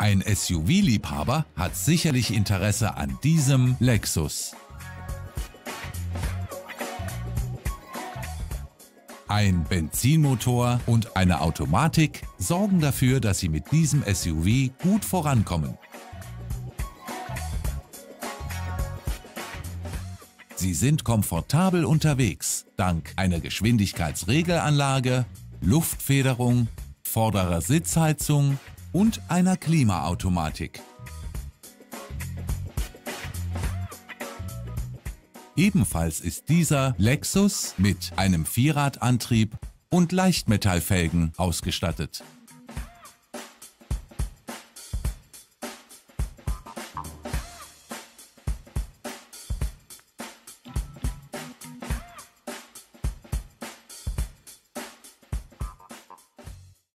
Ein SUV-Liebhaber hat sicherlich Interesse an diesem Lexus. Ein Benzinmotor und eine Automatik sorgen dafür, dass Sie mit diesem SUV gut vorankommen. Sie sind komfortabel unterwegs, dank einer Geschwindigkeitsregelanlage, Luftfederung, vorderer Sitzheizung und einer Klimaautomatik. Ebenfalls ist dieser Lexus mit einem Vierradantrieb und Leichtmetallfelgen ausgestattet.